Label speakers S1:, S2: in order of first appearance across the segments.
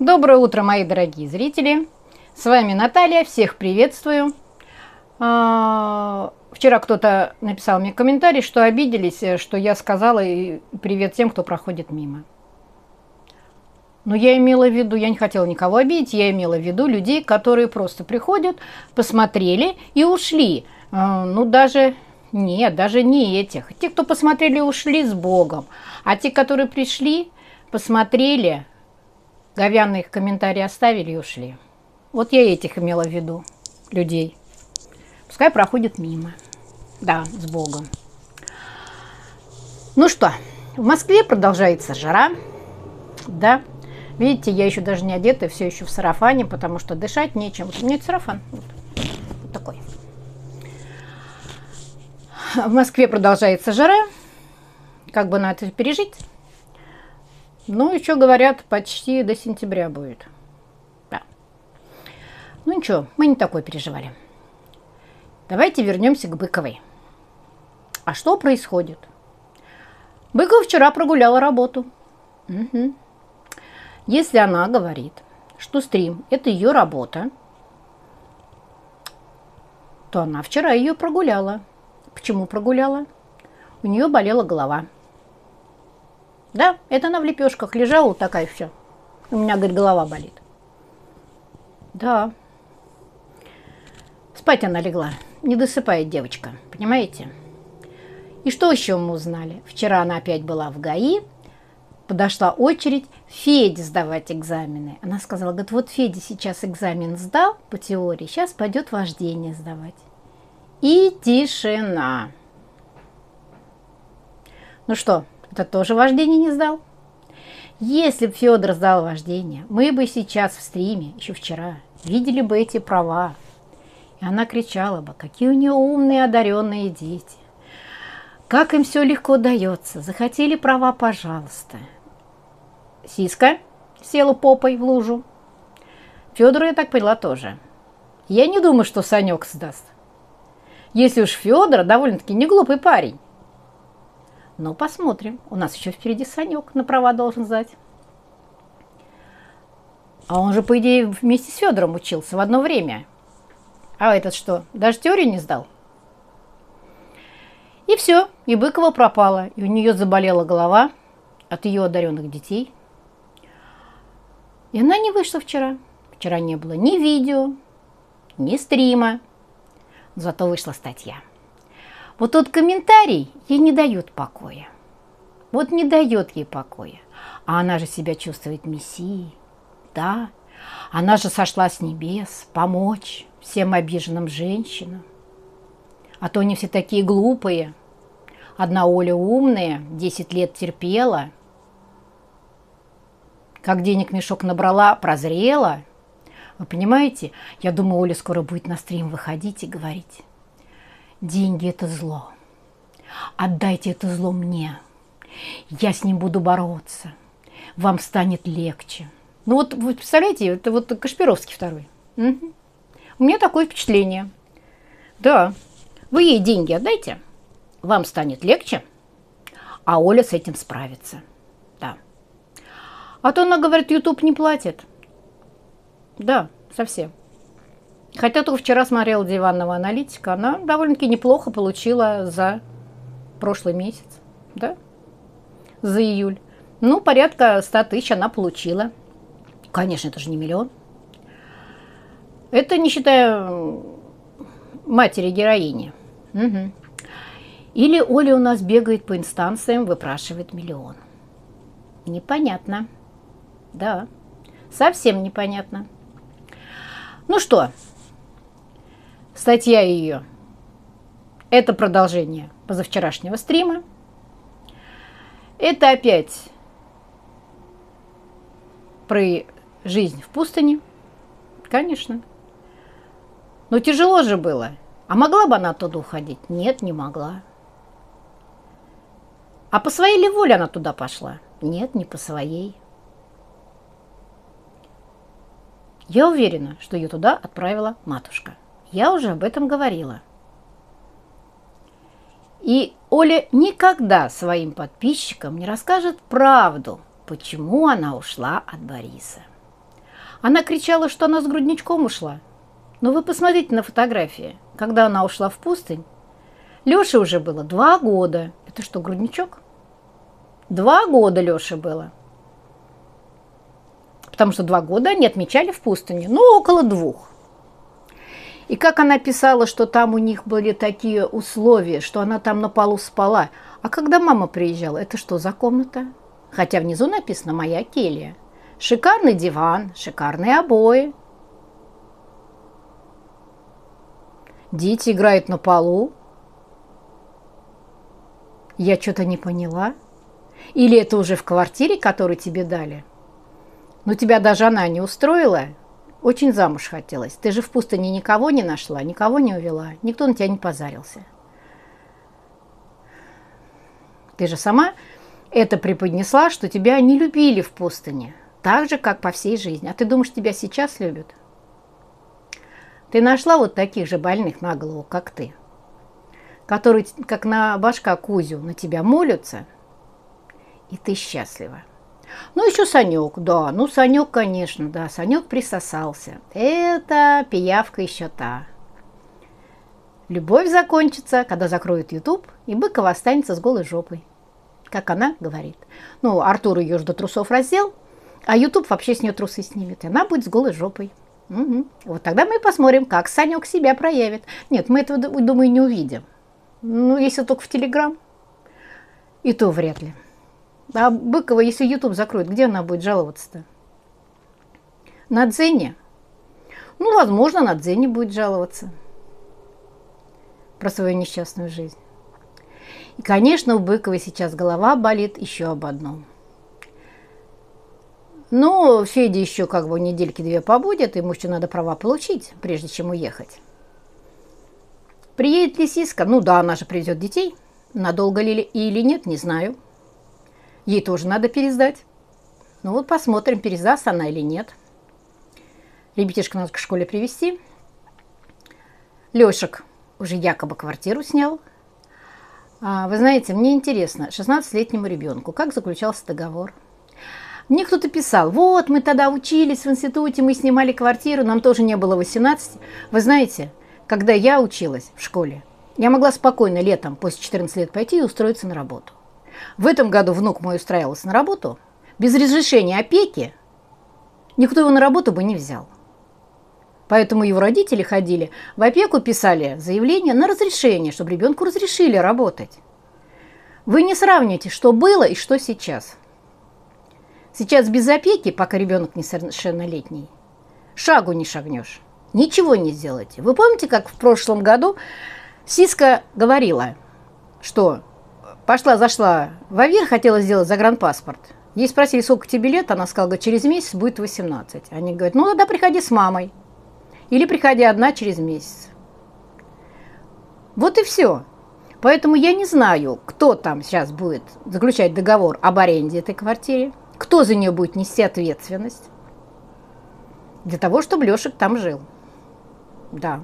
S1: Доброе утро, мои дорогие зрители. С вами Наталья, всех приветствую. А, вчера кто-то написал мне комментарий, что обиделись, что я сказала привет тем, кто проходит мимо. Но я имела в виду, я не хотела никого обидеть, я имела в виду людей, которые просто приходят, посмотрели и ушли. А, ну, даже нет, даже не этих. Те, кто посмотрели, ушли с Богом. А те, которые пришли, посмотрели, говяные комментарии оставили и ушли. Вот я этих имела в виду, людей. Пускай проходят мимо. Да, с Богом. Ну что, в Москве продолжается жара. Да, видите, я еще даже не одета, все еще в сарафане, потому что дышать нечем. Вот у меня сарафан. Вот, вот такой. В Москве продолжается жара. Как бы на это пережить? Ну, еще говорят, почти до сентября будет. Да. Ну ничего, мы не такое переживали. Давайте вернемся к Быковой. А что происходит? Быкова вчера прогуляла работу. Угу. Если она говорит, что стрим – это ее работа, то она вчера ее прогуляла. Почему прогуляла? У нее болела голова. Да, это она в лепешках лежала вот такая все. У меня, говорит, голова болит. Да. Спать она легла. Не досыпает девочка, понимаете? И что еще мы узнали? Вчера она опять была в ГАИ, подошла очередь Феде сдавать экзамены. Она сказала, говорит, вот Федя сейчас экзамен сдал по теории, сейчас пойдет вождение сдавать. И тишина. Ну что, это тоже вождение не сдал? Если бы Федор сдал вождение, мы бы сейчас в стриме, еще вчера, видели бы эти права. И она кричала бы, какие у нее умные, одаренные дети. Как им все легко дается. Захотели права, пожалуйста. Сиска села попой в лужу. Федору, я так поняла, тоже. Я не думаю, что Санек сдаст. Если уж Федор довольно-таки не глупый парень. Но посмотрим. У нас еще впереди Санек на права должен сдать. А он же, по идее, вместе с Федором учился в одно время. А этот что, даже теорию не сдал? И все, и Быкова пропала, и у нее заболела голова от ее одаренных детей. И она не вышла вчера. Вчера не было ни видео, ни стрима. Зато вышла статья. Вот тот комментарий ей не дает покоя. Вот не дает ей покоя. А она же себя чувствует мессией. Да, она же сошла с небес помочь всем обиженным женщинам. А то они все такие глупые. Одна Оля умная, 10 лет терпела. Как денег мешок набрала, прозрела – вы понимаете? Я думаю, Оля скоро будет на стрим выходить и говорить. Деньги – это зло. Отдайте это зло мне. Я с ним буду бороться. Вам станет легче. Ну вот, вы представляете, это вот Кашпировский второй. Угу. У меня такое впечатление. Да, вы ей деньги отдайте, вам станет легче, а Оля с этим справится. Да. А то она говорит, YouTube не платит. Да, совсем. Хотя только вчера смотрела диванного аналитика, она довольно-таки неплохо получила за прошлый месяц, да, за июль. Ну, порядка 100 тысяч она получила. Конечно, это же не миллион. Это не считая матери героини. Угу. Или Оля у нас бегает по инстанциям, выпрашивает миллион. Непонятно. Да, совсем непонятно. Ну что, статья ее. Это продолжение позавчерашнего стрима. Это опять про жизнь в пустыне. Конечно. Но тяжело же было. А могла бы она оттуда уходить? Нет, не могла. А по своей ли воле она туда пошла? Нет, не по своей. Я уверена, что ее туда отправила матушка. Я уже об этом говорила. И Оля никогда своим подписчикам не расскажет правду, почему она ушла от Бориса. Она кричала, что она с грудничком ушла. Но вы посмотрите на фотографии. Когда она ушла в пустынь, Лёше уже было два года. Это что, грудничок? Два года Лёше было. Потому что два года они отмечали в пустыне. Ну, около двух. И как она писала, что там у них были такие условия, что она там на полу спала. А когда мама приезжала, это что за комната? Хотя внизу написано «Моя келья». Шикарный диван, шикарные обои. Дети играют на полу. Я что-то не поняла. Или это уже в квартире, которую тебе дали? Но тебя даже она не устроила? Очень замуж хотелось. Ты же в пустыне никого не нашла, никого не увела, никто на тебя не позарился. Ты же сама это преподнесла, что тебя не любили в пустыне, так же, как по всей жизни. А ты думаешь, тебя сейчас любят? Ты нашла вот таких же больных на голову, как ты, которые, как на башка Кузю, на тебя молятся, и ты счастлива. Ну, еще Санек, да, ну, Санек, конечно, да, Санек присосался. Это пиявка еще та. Любовь закончится, когда закроют YouTube, и Быкова останется с голой жопой. Как она говорит. Ну, Артур ее же до трусов раздел, а YouTube вообще с нее трусы снимет, и она будет с голой жопой. Угу. Вот тогда мы посмотрим, как Санек себя проявит. Нет, мы этого, думаю, не увидим. Ну, если только в Телеграм. И то вряд ли. А Быкова, если YouTube закроют, где она будет жаловаться-то? На Дзене? Ну, возможно, на Дзене будет жаловаться про свою несчастную жизнь. И, конечно, у Быковой сейчас голова болит еще об одном. Но Федя еще как бы недельки две побудет, ему еще надо права получить, прежде чем уехать. Приедет ли Сиска? Ну да, она же привезет детей. Надолго ли или нет, не знаю. Ей тоже надо пересдать. Ну вот посмотрим, пересдаст она или нет. Ребятишка надо к школе привести. Лешек уже якобы квартиру снял. А, вы знаете, мне интересно, 16-летнему ребенку, как заключался договор? Мне кто-то писал, вот, мы тогда учились в институте, мы снимали квартиру, нам тоже не было 18. Вы знаете, когда я училась в школе, я могла спокойно летом после 14 лет пойти и устроиться на работу. В этом году внук мой устраивался на работу. Без разрешения опеки никто его на работу бы не взял. Поэтому его родители ходили в опеку, писали заявление на разрешение, чтобы ребенку разрешили работать. Вы не сравните, что было и что сейчас. Сейчас без опеки, пока ребенок несовершеннолетний, шагу не шагнешь, ничего не сделаете. Вы помните, как в прошлом году Сиска говорила, что Пошла, зашла в АВИР, хотела сделать загранпаспорт. Ей спросили, сколько тебе лет, она сказала, через месяц будет 18. Они говорят, ну тогда приходи с мамой. Или приходи одна через месяц. Вот и все. Поэтому я не знаю, кто там сейчас будет заключать договор об аренде этой квартире, кто за нее будет нести ответственность для того, чтобы Лешек там жил. Да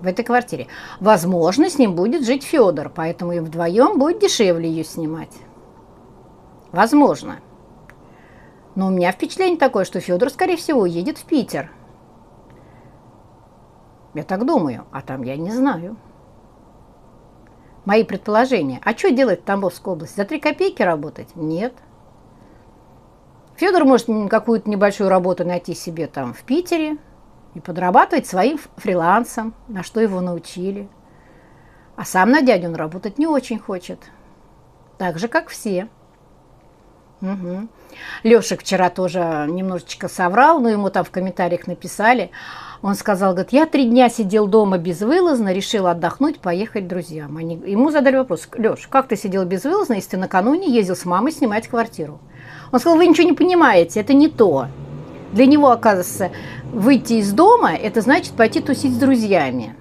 S1: в этой квартире. Возможно, с ним будет жить Федор, поэтому им вдвоем будет дешевле ее снимать. Возможно. Но у меня впечатление такое, что Федор, скорее всего, едет в Питер. Я так думаю, а там я не знаю. Мои предположения. А что делать в Тамбовской области? За три копейки работать? Нет. Федор может какую-то небольшую работу найти себе там в Питере, и подрабатывать своим фрилансом, на что его научили. А сам на дядю он работать не очень хочет. Так же, как все. Угу. Лешек вчера тоже немножечко соврал, но ему там в комментариях написали. Он сказал, говорит, я три дня сидел дома безвылазно, решил отдохнуть, поехать к друзьям. Они, ему задали вопрос, Леш, как ты сидел безвылазно, если ты накануне ездил с мамой снимать квартиру? Он сказал, вы ничего не понимаете, это не то. Для него, оказывается, выйти из дома – это значит пойти тусить с друзьями.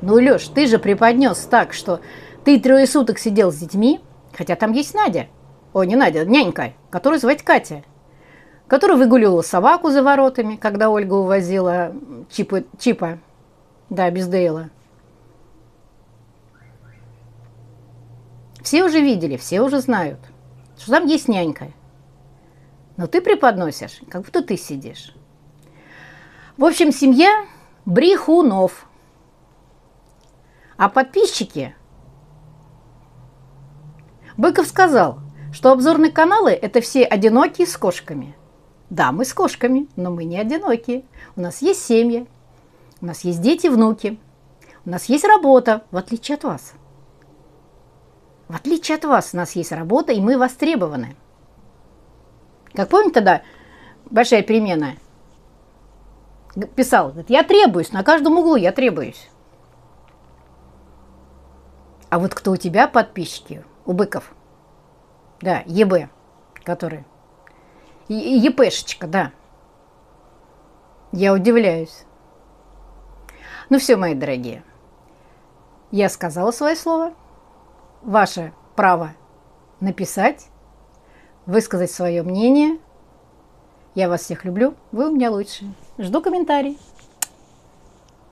S1: Ну, Леш, ты же преподнес так, что ты трое суток сидел с детьми, хотя там есть Надя. Ой, не Надя, нянька, которую звать Катя, которая выгуливала собаку за воротами, когда Ольга увозила Чипа, Чипа да, без Дейла. Все уже видели, все уже знают, что там есть нянька. Но ты преподносишь, как будто ты сидишь. В общем, семья брехунов. А подписчики... Быков сказал, что обзорные каналы – это все одинокие с кошками. Да, мы с кошками, но мы не одинокие. У нас есть семьи, у нас есть дети, внуки, у нас есть работа, в отличие от вас. В отличие от вас, у нас есть работа, и мы востребованы. Как помните тогда, большая перемена, писал, говорит, я требуюсь, на каждом углу я требуюсь. А вот кто у тебя подписчики? У быков. Да, ЕБ, который. ЕПшечка, да. Я удивляюсь. Ну все, мои дорогие. Я сказала свое слово. Ваше право написать, высказать свое мнение. Я вас всех люблю. Вы у меня лучшие. Жду комментарий.